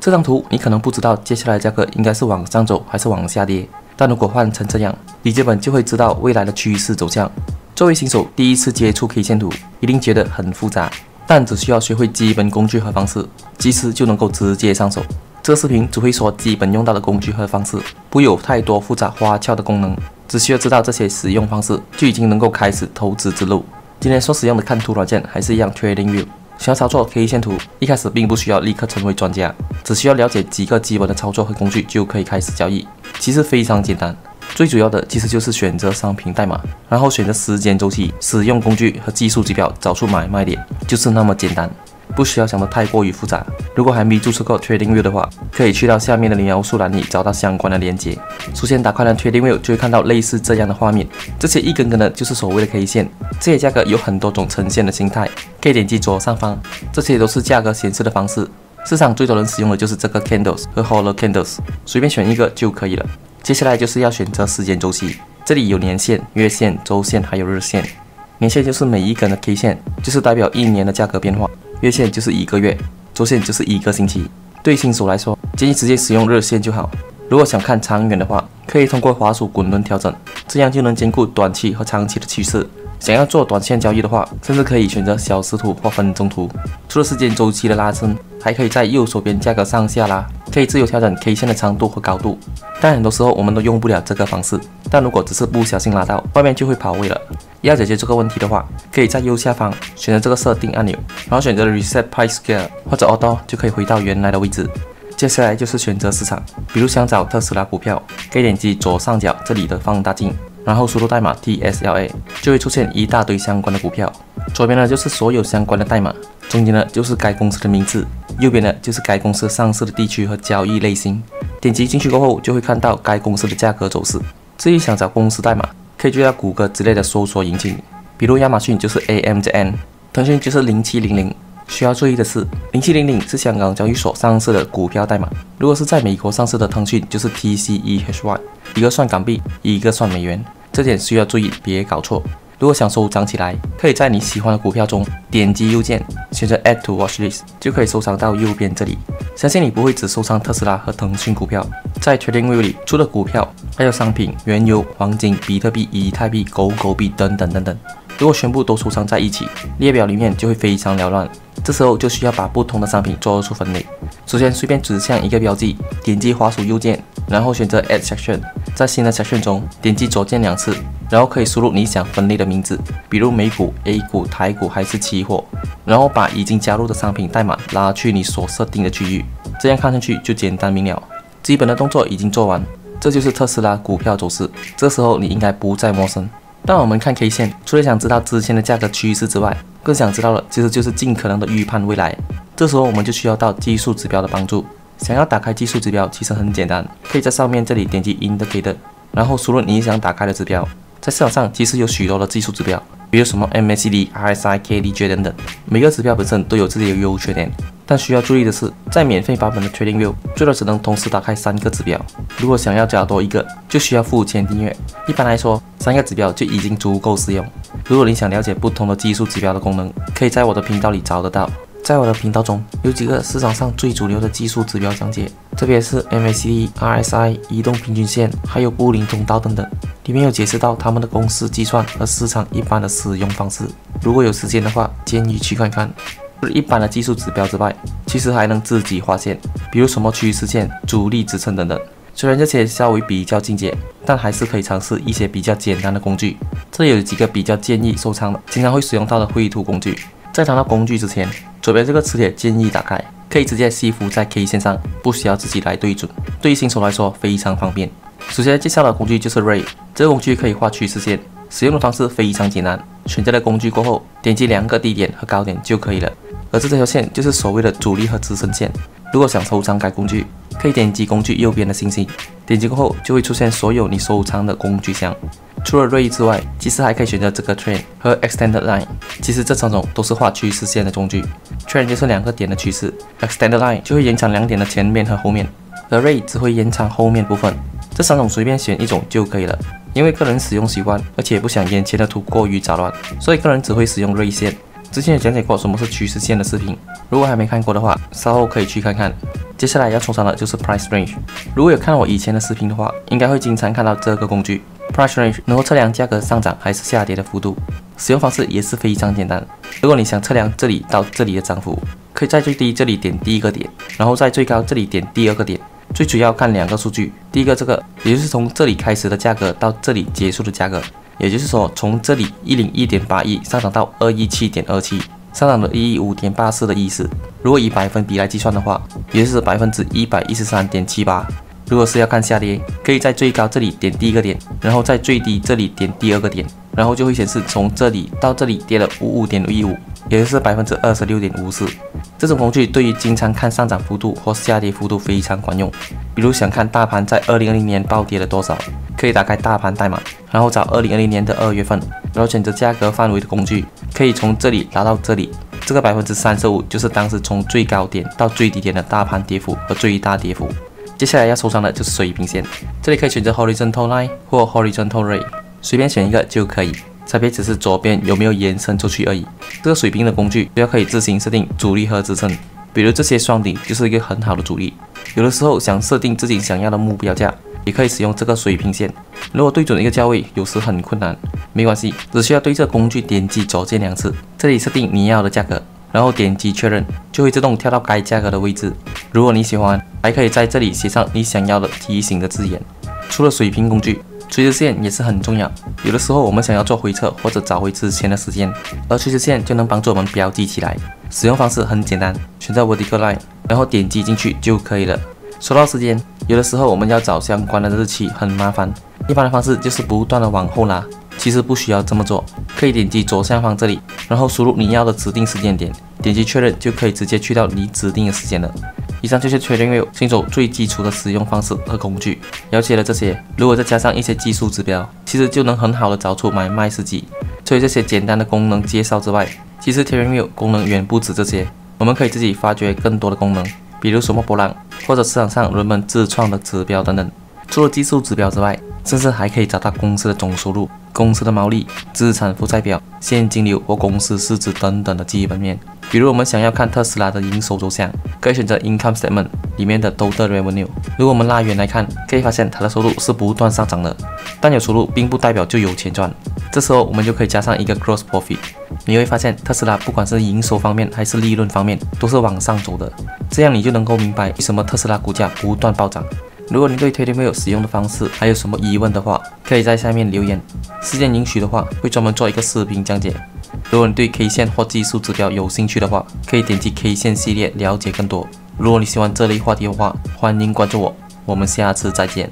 这张图你可能不知道接下来价格应该是往上走还是往下跌，但如果换成这样，你基本就会知道未来的趋势走向。作为新手，第一次接触 K 线图，一定觉得很复杂，但只需要学会基本工具和方式，其实就能够直接上手。这视频只会说基本用到的工具和方式，不有太多复杂花俏的功能，只需要知道这些使用方式，就已经能够开始投资之路。今天所使用的看图软件还是一样 TradingView。想要操作 K 线图，一开始并不需要立刻成为专家，只需要了解几个基本的操作和工具就可以开始交易。其实非常简单。最主要的其实就是选择商品代码，然后选择时间周期，使用工具和技术指标找出买卖点，就是那么简单，不需要想得太过于复杂。如果还没注册过 TradingView 的话，可以去到下面的描述栏里找到相关的链接。首先打开了 TradingView，就会看到类似这样的画面，这些一根根的就是所谓的 K 线，这些价格有很多种呈现的形态，可以点击左上方，这些都是价格显示的方式。市场最多人使用的就是这个 Candles 和 Hollow Candles，随便选一个就可以了。接下来就是要选择时间周期，这里有年线、月线、周线，还有日线。年线就是每一根的 K 线，就是代表一年的价格变化；月线就是一个月，周线就是一个星期。对新手来说，建议直接使用日线就好。如果想看长远的话，可以通过滑鼠滚轮调整，这样就能兼顾短期和长期的趋势。想要做短线交易的话，甚至可以选择小时图或分钟图。除了时间周期的拉伸，还可以在右手边价格上下拉，可以自由调整 K 线的长度和高度。但很多时候我们都用不了这个方式。但如果只是不小心拉到，外面就会跑位了。要解决这个问题的话，可以在右下方选择这个设定按钮，然后选择 Reset Price Scale 或者 Auto，就可以回到原来的位置。接下来就是选择市场，比如想找特斯拉股票，可以点击左上角这里的放大镜。然后输入代码 TSLA，就会出现一大堆相关的股票。左边呢就是所有相关的代码，中间呢就是该公司的名字，右边呢就是该公司上市的地区和交易类型。点击进去过后，就会看到该公司的价格走势。至于想找公司代码，可以去到谷歌之类的搜索引擎，比如亚马逊就是 AMZN，腾讯就是零七零零。需要注意的是，零七零零是香港交易所上市的股票代码。如果是在美国上市的腾讯，就是 TCEHY，一个算港币，一个算美元，这点需要注意，别搞错。如果想收藏起来，可以在你喜欢的股票中点击右键，选择 Add to Watch List，就可以收藏到右边这里。相信你不会只收藏特斯拉和腾讯股票，在 TradingView 里除了股票，还有商品、原油、黄金、比特币、以太币、狗狗币等等等等。如果全部都收藏在一起，列表里面就会非常缭乱。这时候就需要把不同的商品做出分类。首先，随便指向一个标记，点击滑鼠右键，然后选择 Add Section，在新的 Section 中点击左键两次，然后可以输入你想分类的名字，比如美股、A 股、台股还是期货，然后把已经加入的商品代码拉去你所设定的区域，这样看上去就简单明了。基本的动作已经做完，这就是特斯拉股票走势。这时候你应该不再陌生。当我们看 K 线，除了想知道之前的价格趋势之外，更想知道的其实就是尽可能的预判未来。这时候我们就需要到技术指标的帮助。想要打开技术指标，其实很简单，可以在上面这里点击 Indicator，然后输入你想打开的指标。在市场上其实有许多的技术指标，比如什么 MACD、RSI、KDJ 等等，每个指标本身都有自己的优缺点。但需要注意的是，在免费版本的 TradingView，最多只能同时打开三个指标。如果想要加多一个，就需要付钱订阅。一般来说，三个指标就已经足够使用。如果你想了解不同的技术指标的功能，可以在我的频道里找得到。在我的频道中有几个市场上最主流的技术指标讲解，特别是 MACD、RSI、移动平均线，还有布林通道等等，里面有解释到他们的公式计算和市场一般的使用方式。如果有时间的话，建议去看看。除了一般的技术指标之外，其实还能自己画线，比如什么趋势线、阻力支撑等等。虽然这些稍微比较进阶，但还是可以尝试一些比较简单的工具。这里有几个比较建议收藏的、经常会使用到的绘图工具。在谈到工具之前，左边这个磁铁建议打开，可以直接吸附在 K 线上，不需要自己来对准。对于新手来说非常方便。首先介绍的工具就是 Ray，这个工具可以画趋势线，使用的方式非常简单。选择了工具过后，点击两个低点和高点就可以了。而这条线就是所谓的阻力和支撑线。如果想收藏该工具，可以点击工具右边的星星，点击过后就会出现所有你收藏的工具箱。除了 Ray 之外，其实还可以选择这个 Trend 和 Extended Line。其实这三种都是画趋势线的工具。Trend 就是两个点的趋势，Extended Line 就会延长两点的前面和后面，而 Ray 只会延长后面部分。这三种随便选一种就可以了。因为个人使用习惯，而且不想眼前的图过于杂乱，所以个人只会使用锐线。之前有讲解过什么是趋势线的视频，如果还没看过的话，稍后可以去看看。接下来要抽查的就是 price range。如果有看我以前的视频的话，应该会经常看到这个工具 price range，能够测量价格上涨还是下跌的幅度。使用方式也是非常简单。如果你想测量这里到这里的涨幅，可以在最低这里点第一个点，然后在最高这里点第二个点。最主要看两个数据，第一个这个，也就是从这里开始的价格到这里结束的价格，也就是说从这里一零一点八亿上涨到二一七点二七。上涨了一一五点八四的意思。如果以百分比来计算的话，也就是百分之一百一十三点七八。如果是要看下跌，可以在最高这里点第一个点，然后在最低这里点第二个点，然后就会显示从这里到这里跌了五五点一五，也就是百分之二十六点五四。这种工具对于经常看上涨幅度或下跌幅度非常管用。比如想看大盘在二零二零年暴跌了多少，可以打开大盘代码，然后找二零二零年的二月份，然后选择价格范围的工具，可以从这里拉到这里。这个百分之三十五就是当时从最高点到最低点的大盘跌幅和最大跌幅。接下来要收藏的就是水平线，这里可以选择 horizontal line 或 horizontal ray，随便选一个就可以，差别只是左边有没有延伸出去而已。这个水平的工具主要可以自行设定阻力和支撑，比如这些双顶就是一个很好的阻力。有的时候想设定自己想要的目标价，也可以使用这个水平线。如果对准一个价位有时很困难，没关系，只需要对这工具点击左键两次，这里设定你要的价格。然后点击确认，就会自动跳到该价格的位置。如果你喜欢，还可以在这里写上你想要的提醒的字眼。除了水平工具，垂直线也是很重要。有的时候我们想要做回撤或者找回之前的时间，而垂直线就能帮助我们标记起来。使用方式很简单，选择 vertical line，然后点击进去就可以了。说到时间，有的时候我们要找相关的日期很麻烦，一般的方式就是不断的往后拉。其实不需要这么做，可以点击左下方这里，然后输入你要的指定时间点，点击确认就可以直接去到你指定的时间了。以上就是 TradingView 新手最基础的使用方式和工具。了解了这些，如果再加上一些技术指标，其实就能很好的找出买卖时机。除了这些简单的功能介绍之外，其实 TradingView 功能远不止这些，我们可以自己发掘更多的功能，比如什么波浪，或者市场上人们自创的指标等等。除了技术指标之外，甚至还可以找到公司的总收入、公司的毛利、资产负债表、现金流或公司市值等等的基本面。比如我们想要看特斯拉的营收走向，可以选择 Income Statement 里面的 Total Revenue。如果我们拉远来看，可以发现它的收入是不断上涨的。但有收入并不代表就有钱赚，这时候我们就可以加上一个 Gross Profit。你会发现特斯拉不管是营收方面还是利润方面都是往上走的，这样你就能够明白为什么特斯拉股价不断暴涨。如果你对 TradingView 使用的方式还有什么疑问的话，可以在下面留言。时间允许的话，会专门做一个视频讲解。如果你对 K 线或技术指标有兴趣的话，可以点击 K 线系列了解更多。如果你喜欢这类话题的话，欢迎关注我。我们下次再见。